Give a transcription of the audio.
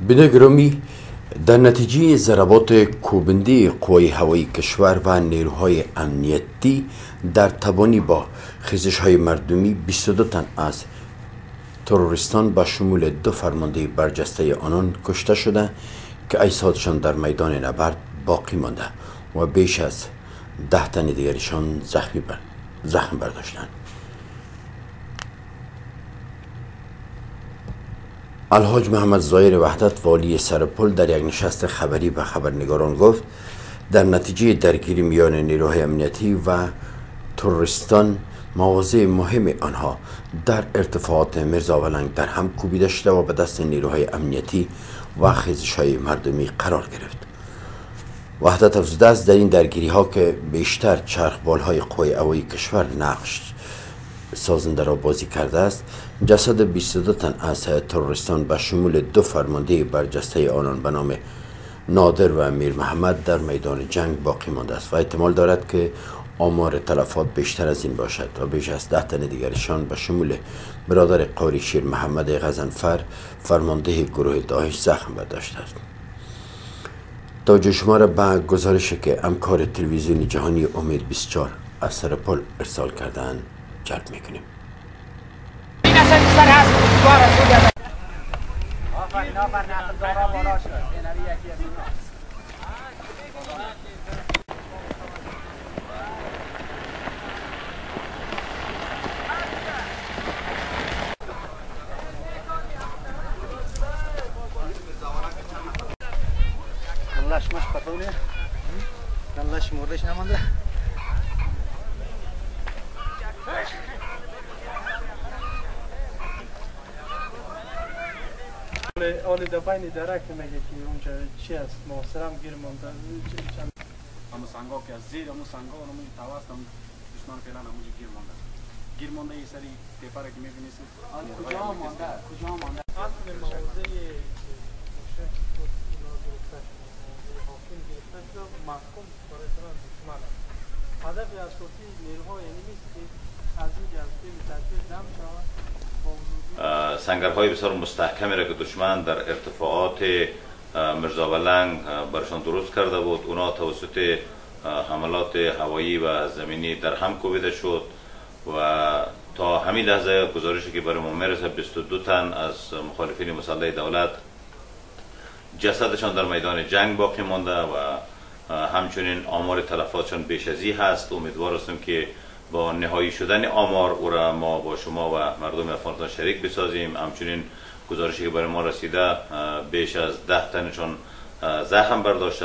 بینه گرامی در نتیجه ضربات کوبنده قوای هوایی کشور و نیروهای امنیتی در تبانی با خیزش های مردمی 22 تن از ترورستان با شمول دو فرمانده برجسته آنان کشته شده که ایسادشان در میدان نبرد باقی مانده و بیش از ده تن دیگرشان زخمی بر... زخم برداشتند. الحاج محمد زایر وحدت والی سرپل در یک نشست خبری به خبرنگاران گفت در نتیجه درگیری میان نیروهای امنیتی و ترورستان مواضع مهم آنها در ارتفاعات مرزاولنگ در هم کوبیده شده و به دست نیروهای امنیتی و خیزش های مردمی قرار گرفت. وحدت افزوده است در این درگیری ها که بیشتر چرخبال های قوی اوی کشور نقش سازنده را بازی کرده است. جسد 22 تن از ترورستان به شمول دو فرمانده برجسته آنان به نام نادر و امیر محمد در میدان جنگ باقی مانده است و احتمال دارد که آمار تلفات بیشتر از این باشد و بیش از ده تن دیگرشان به شمول برادر قاری شیر محمد غزنفر فرمانده گروه داعش زخم برداشته است. تا شما را به گزارش که امکار تلویزیونی جهانی امید 24 از سرپل ارسال کردن جلب می‌کنیم. کلش مش پتونه کلش مردش نمانده آل دفعه درک میگه که اونجا چی است محاصرم گیر مانده چند همه سنگا که از زیر همون سنگا و همون تواست هم دشمن فعلا همونجا گیر مانده گیر مانده یه سری پیپره که می‌بینید کجا مانده کجا مانده اصل موضع حاکم گرفته شده محکوم برای طرف دشمن است هدف اساسی نیروهای یعنی نیست که از این جذبه تشکیل جمع شود سنگرهای بسیار مستحکمی را که دشمن در ارتفاعات مرزاولنگ برشان درست کرده بود. اونا توسط حملات هوایی و زمینی در هم کوبیده شد و تا همین لحظه گزارشی که برای ما می‌رسه 22 تن از مخالفین مسلح دولت جسدشان در میدان جنگ باقی مانده و همچنین آمار تلفاتشان بیش از هست. امیدوار هستم که با نهایی شدن آمار او را ما با شما و مردم افغانستان شریک بسازیم. همچنین گزارشی که برای ما رسیده بیش از ده تنشان زخم برداشته